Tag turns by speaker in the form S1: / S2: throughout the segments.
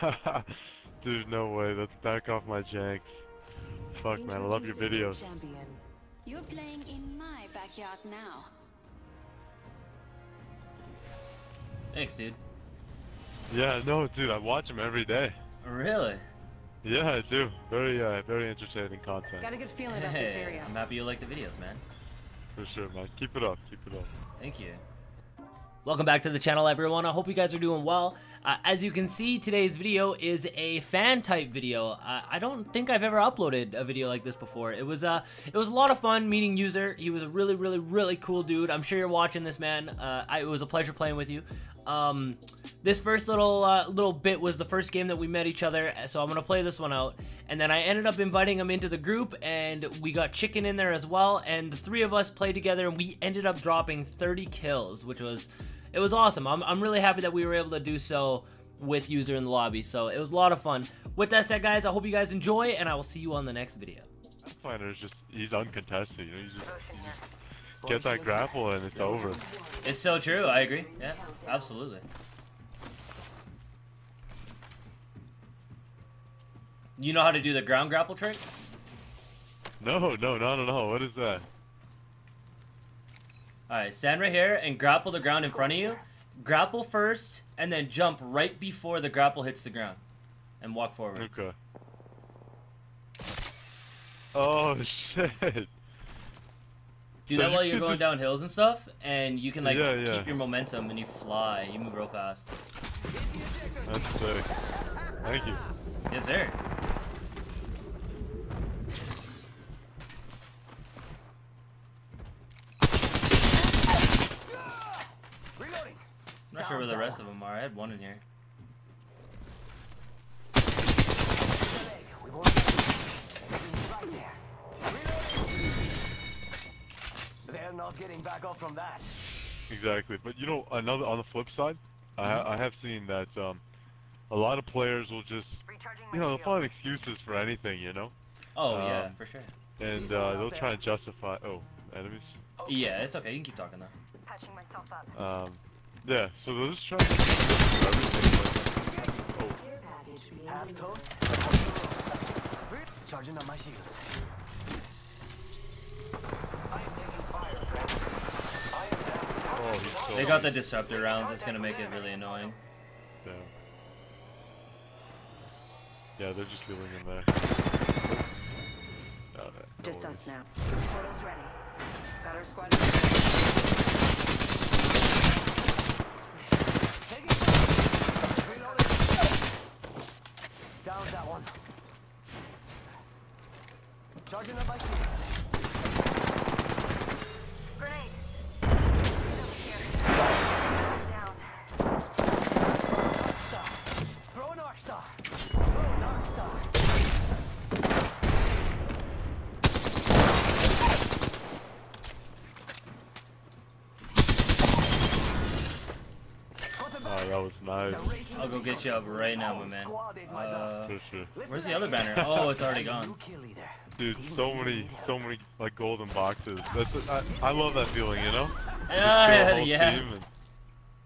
S1: Dude, no way. Let's back off my janks. Fuck, man. I love your videos.
S2: champion.
S3: You're playing in my backyard now.
S4: Thanks, dude.
S1: Yeah, no, dude. I watch them every day.
S4: Really?
S1: Yeah, I do. Very, uh, very entertaining content.
S2: Got a good feeling about this area.
S4: I'm happy you like the videos, man.
S1: For sure, man. Keep it up. Keep it up.
S4: Thank you. Welcome back to the channel, everyone. I hope you guys are doing well. Uh, as you can see, today's video is a fan type video. Uh, I don't think I've ever uploaded a video like this before. It was uh, it was a lot of fun meeting User. He was a really, really, really cool dude. I'm sure you're watching this, man. Uh, I, it was a pleasure playing with you. Um, this first little uh, little bit was the first game that we met each other, so I'm gonna play this one out. And then I ended up inviting him into the group, and we got Chicken in there as well. And the three of us played together, and we ended up dropping 30 kills, which was it was awesome. I'm I'm really happy that we were able to do so with user in the lobby. So it was a lot of fun. With that said, guys, I hope you guys enjoy, and I will see you on the next video.
S1: Pathfinder is just, he's uncontested. You know, you just, you just oh, get that grapple and it's over.
S4: It's so true. I agree. Yeah, absolutely. You know how to do the ground grapple trick?
S1: No, no, no, no, all. What is that?
S4: Alright, stand right here and grapple the ground in front of you. Grapple first, and then jump right before the grapple hits the ground. And walk forward.
S1: Okay. Oh, shit.
S4: Do
S1: So
S4: that
S1: you
S4: while you're going down hills and stuff, and you can like
S1: Yeah, yeah.
S4: keep your momentum and you fly. You move real fast.
S1: That's sick. Thank you.
S4: Yes, sir.
S5: Reloading.
S4: I'm not sure where the rest of them are. I had one in here.
S5: We won't right there. Reloading. They're not getting back up from that.
S1: Exactly. But you know, another on the flip side, I, ha- I have seen that um, a lot of players will just, you know, they'll find excuses for anything, you know,
S4: Oh yeah,
S1: Um,
S4: for sure.
S1: and uh, they'll try and justify. Oh, enemies.
S4: Yeah, it's okay. You can keep talking though.
S3: Patching myself up.
S1: Um, yeah. So they'll just try everything. Like, oh,
S5: Half toast. Charging on my shields. I am taking fire, friends. I am down.
S1: oh,
S4: They got the disruptor rounds. It's gonna make it really annoying.
S1: down. Yeah, they're just healing in there. Got it.
S2: Just
S1: worries.
S2: us now.
S3: Photos ready. Got our squad.
S5: Taking fire. Reloading. Down that one. Charging up my shields.
S3: Grenade. Down.
S5: Star. Throw an arc star. Throw an arc star.
S1: Oh, that was nice.
S4: I'll go get you up right now, my man.
S5: Squad ate my
S4: Uh,
S5: dust.
S1: For sure.
S4: where's the other banner? Oh, it's already gone.
S5: New kill leader.
S1: Dude, so many, so many like golden boxes. That's I, I love that feeling, you know. A
S4: Yeah, yeah.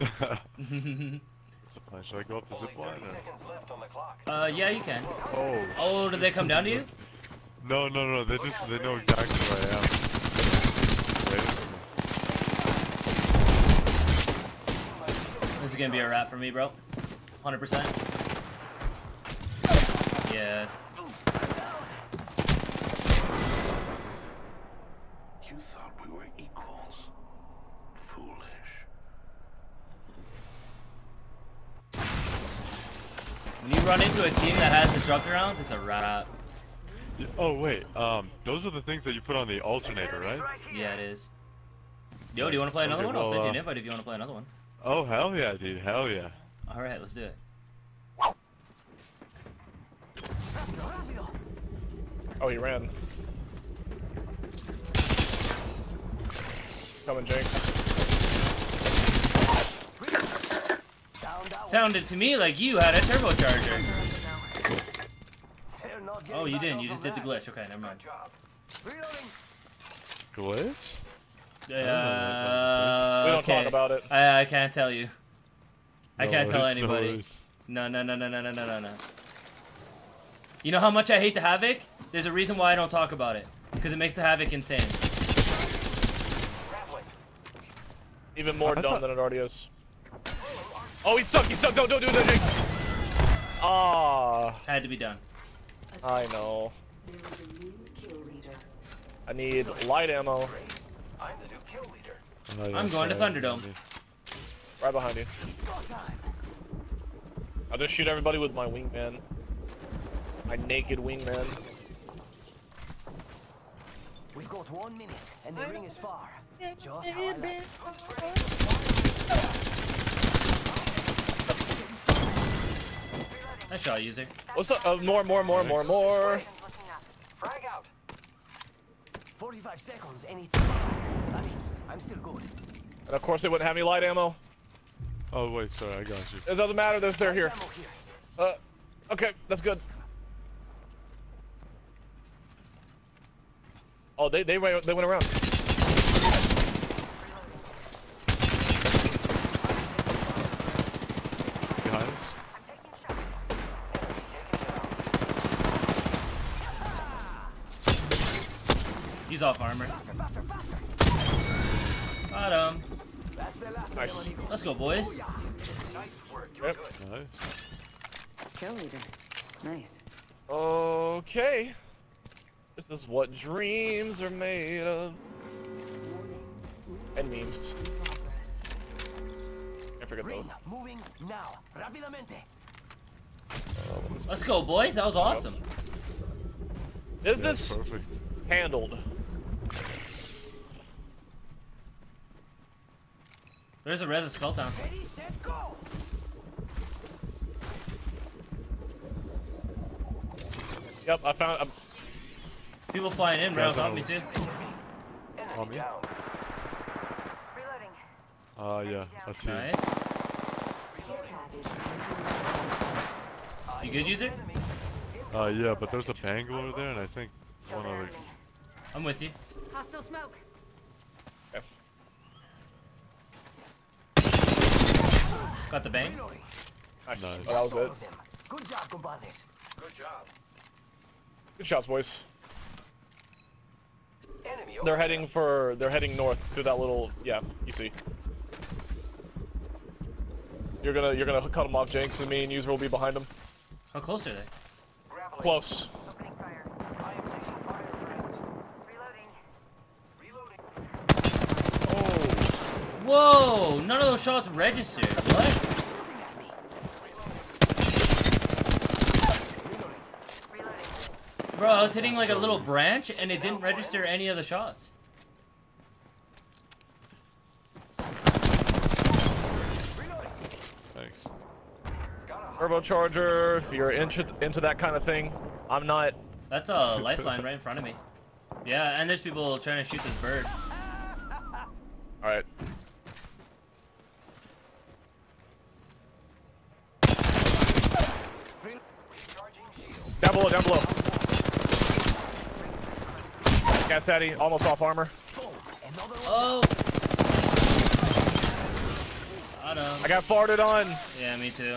S1: and- Uh, Should I go up the zip line? Or?
S5: Seconds left on the clock.
S4: uh, yeah, you can.
S1: Oh,
S4: Oh, did they come down to you?
S1: no, no, no. They just they know exactly where I am.
S4: This is gonna be a wrap for me, bro. 100%. Yeah.
S6: You thought we were equals. Foolish.
S4: When you run into a team that has disruptor rounds, it's a wrap.
S1: Yeah, Oh wait, um, those are the things that you put on the alternator, right?
S4: Yeah, it is. Yo, do you want to play another
S1: Okay,
S4: one? I'll
S1: well,
S4: send you an
S1: uh,
S4: invite if you want to play another one.
S1: Oh hell yeah, dude, hell yeah.
S4: All right, let's do it.
S7: Oh, he ran. Coming, Jinx.
S5: Down that one.
S4: Sounded to me like you had a turbocharger.
S5: They're not getting
S4: Oh, you didn't. You just did the glitch. Okay, never mind.
S5: Reloading.
S1: Glitch?
S4: Uh,
S7: We don't
S4: okay.
S7: talk about it.
S4: I, I can't tell you. I can't tell anybody. No, no, no, no, no, no, no, no, no. You know how much I hate the Havoc? There's a reason why I don't talk about it. Because it makes the Havoc insane.
S7: Even more dumb than it already is. Oh, he's stuck. He's stuck. Don't, don't do that, Jake. Ah,
S4: Had to be done.
S7: I know. I need light ammo
S5: I'm the new kill leader.
S4: I'm going to Thunderdome.
S7: Right behind you.
S5: It's go time.
S7: I'll just shoot everybody with my wingman. My naked wingman.
S5: We've got one minute, and the ring is far. Just how I like.
S4: Nice shot, user.
S7: What's up? Uh, more, more, more, more, more.
S5: Frag out. 45 seconds, and it's fire. I mean, I'm still good.
S7: And of course they wouldn't have any light ammo.
S1: Oh wait, sorry, I got you.
S7: It doesn't matter. There's they're here.
S5: Ammo here.
S7: Uh, okay, that's good. Oh, they they went they went around.
S1: Behind us?
S4: He's off armor.
S5: Faster, faster, faster.
S4: Got him.
S5: That's the last
S7: Nice.
S5: of them, amigos.
S4: Let's go, boys.
S7: Yep.
S1: Nice.
S3: Kill leader. Nice.
S7: Okay. This is what dreams are made of. And memes. Can't forget those.
S5: Moving now. Rápidamente.
S4: Let's go, boys. That was awesome.
S7: Is
S1: Yeah,
S7: this
S1: perfect.
S7: handled?
S4: There's a res of Skull Town.
S5: Ready, set, go.
S7: Yep, I found. Um,
S4: People flying in right on
S1: Guys,
S4: top
S1: I
S4: of me, too.
S1: On me?
S3: Reloading.
S1: Uh, yeah, that's you.
S4: Nice. You good, user?
S1: Uh, yeah, but there's a bangle over there, and I think one other.
S4: I'm with you.
S3: Hostile smoke.
S4: Got the bang.
S5: Reloading.
S7: nice.
S1: Nice.
S7: Oh, that was it.
S5: Good job, compadres.
S6: Good job.
S7: Good shots, boys.
S5: Enemy
S7: They're heading for. They're heading north through that little. Yeah, you see. You're gonna you're gonna cut them off, Jenks, and me and User will be behind them.
S4: How close are they?
S7: Close.
S3: Opening fire.
S5: I am taking fire, friends.
S3: Reloading.
S5: Reloading.
S7: Oh.
S4: Whoa! None of those shots registered. What?
S5: Shooting at me. Reloading.
S3: Reloading.
S4: Bro, I was hitting like a little branch and it didn't register any of the shots.
S5: Reloading.
S1: Thanks.
S7: Turbocharger. If you're into into that kind of thing, I'm not.
S4: That's a lifeline right in front of me. Yeah, and there's people trying to shoot this bird.
S7: All Down below, down below. Gas Daddy, almost off armor.
S4: Oh! Got him.
S7: I got farted on.
S4: Yeah, me too.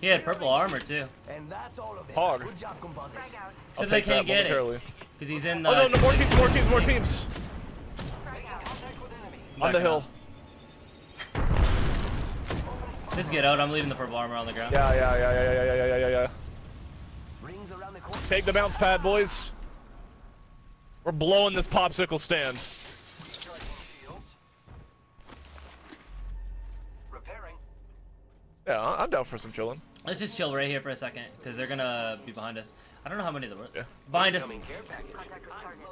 S4: He had purple armor too.
S5: And that's all of them.
S7: Hog.
S5: Good job, compadres.
S3: Frag out.
S7: I'll
S4: Except they can't get it. Because he's in the.
S7: Oh no, no, more teams, more teams, more teams. On the hill.
S4: up. Just get out. I'm leaving the purple armor on the ground.
S7: Yeah, yeah, yeah, yeah, yeah, yeah, yeah, yeah, yeah.
S5: Rings around the corner.
S7: Take the bounce pad, boys. We're blowing this popsicle stand. Yeah, I- I'm down for some chilling.
S4: Let's just chill right here for a second, because they're gonna be behind us. I don't know how many there were.
S7: Yeah.
S4: Behind us.
S5: Incoming care package.
S3: Contact with target.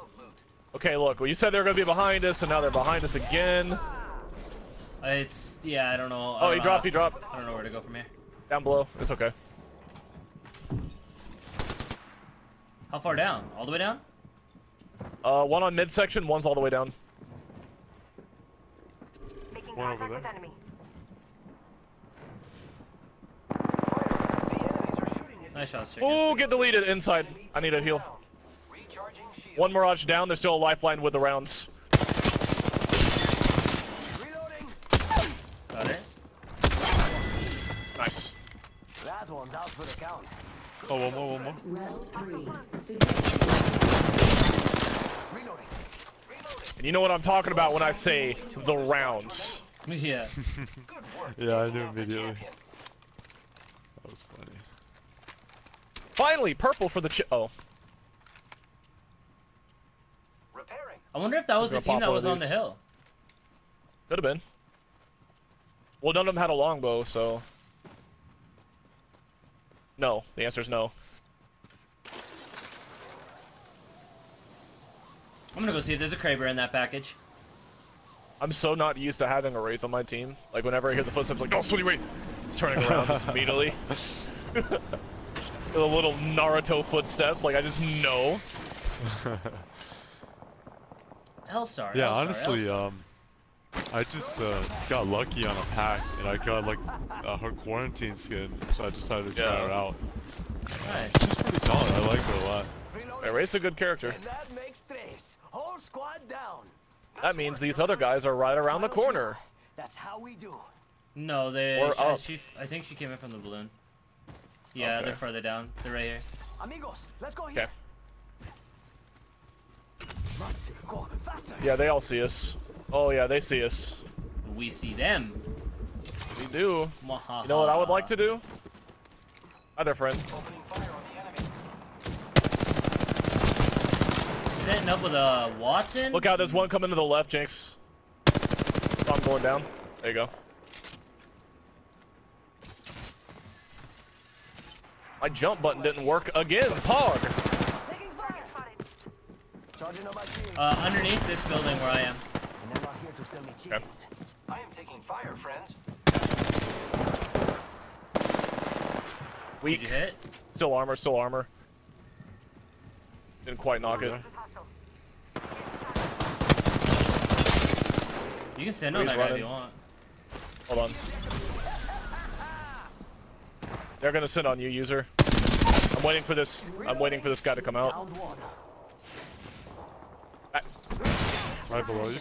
S7: Okay, look, well, you said they were gonna be behind us, and now they're behind us again.
S4: Uh, It's yeah, I don't know. I
S7: Oh,
S4: don't
S7: he
S4: know
S7: dropped,
S4: how-
S7: he dropped.
S4: I don't know where to go from here.
S7: Down below. It's okay.
S4: How far down? All the way down?
S7: Uh, one on midsection, one's all the way down.
S3: Making
S1: One over
S3: contact with
S1: there.
S3: enemy.
S5: The enemies are shooting at me.
S4: Nice shots, chicken.
S7: Oh, get deleted inside. I need a heal. One Mirage down. There's still a lifeline with the rounds.
S5: Reloading.
S4: Got it.
S7: Nice.
S5: That one's out for the count.
S1: Oh, one more, one more.
S2: Round three.
S7: And you know what I'm talking about when I say the rounds.
S4: yeah.
S1: Yeah, I
S5: taking
S1: knew immediately. That was funny.
S7: Finally, purple for the ch- Oh,
S4: I wonder if that was the team that was on the hill.
S7: could have been. Well, none of them had a longbow, so. No, the answer is no.
S4: I'm gonna go see if there's a Kraber in that package.
S7: I'm so not used to having a wraith on my team. Like whenever I hear the footsteps, like, oh, sweaty wraith, just turning around just immediately. the little Naruto footsteps, like I just know.
S4: Hellstar.
S1: Yeah,
S4: Hellstar,
S1: honestly,
S4: Hellstar.
S1: um, I just uh, got lucky on a pack, and I got like uh, her quarantine skin, so I decided to try her out.
S4: Nice.
S1: She's pretty solid. I like her a lot.
S5: Reloading.
S7: Yeah, Wraith's a good character.
S5: That makes tres. Whole squad down.
S7: That means these other guys are right around the corner.
S5: That's how we do.
S4: No, they.
S7: Or
S4: she,
S7: up.
S4: she, I think she came in from the balloon. Yeah,
S7: Okay.
S4: they're further down. They're right here.
S5: Amigos, let's go here. Must go faster.
S7: Yeah, they all see us. Oh yeah, they see us.
S4: We see them.
S7: We do. You
S4: You
S7: know what I would like to do? Hi there, friend.
S5: Opening fire on the enemy.
S4: Setting up with a Wattson.
S7: Look out, there's one coming to the left, Jinx. I'm going down. There you go. My jump button didn't work again. Pog.
S3: Taking fire. Spotted.
S5: Charging on my shields.
S4: Uh, underneath this building where I am.
S5: and they're not here to sell me chickens. I am taking fire, friends.
S4: Did you hit?
S7: Still armor, still armor. Didn't quite knock it.
S4: You can send on
S7: He's
S4: that guy if you want.
S7: Hold on. They're gonna sit on you, user. I'm waiting for this. I'm waiting for this guy to come out.
S5: Round one.
S7: Back.
S1: Right below you.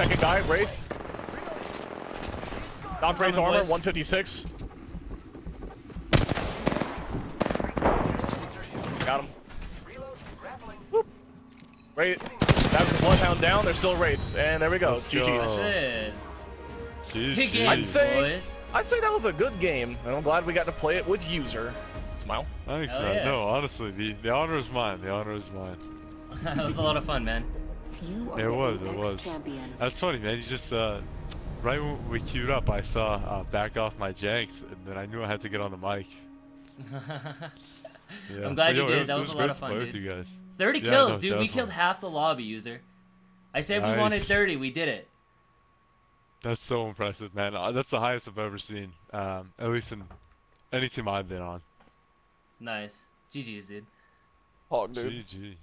S7: Second guy, Wraith. Knocked Wraith armor,
S4: boys.
S7: 156. Got him.
S5: Reload. Grappling.
S7: Wraith. That's the Bloodhound down. There's still Wraith. And there we go.
S1: Let's
S7: GG's.
S1: go. Jeez,
S4: Big
S1: jeez.
S4: game,
S7: I'd say-
S4: boys.
S7: I'd say that was a good game, and I'm glad we got to play it with user. Smile.
S1: Thanks,
S4: Hell
S1: man.
S4: yeah.
S1: No, honestly, the, the honor is mine. The honor is mine.
S4: that was a lot of fun, man.
S2: You are
S1: It was, it was.
S2: champions.
S1: That's funny, man. You just, uh, right when we queued up, I saw uh, back off my janks, and then I knew I had to get on the mic. Yeah.
S4: I'm glad
S1: But,
S4: you
S1: yo,
S4: did.
S1: Was,
S4: That
S1: it
S4: was a lot of fun, dude.
S1: With you guys.
S4: 30
S1: Yeah,
S4: kills,
S1: no,
S4: dude. We
S1: definitely.
S4: killed half the lobby, user. I said we
S1: Nice.
S4: wanted 30. We did it.
S1: That's so impressive, man. Uh, That's the highest I've ever seen. Um, at least in any team I've been on.
S4: Nice. GG's, dude.
S7: Hog, dude.
S1: GG.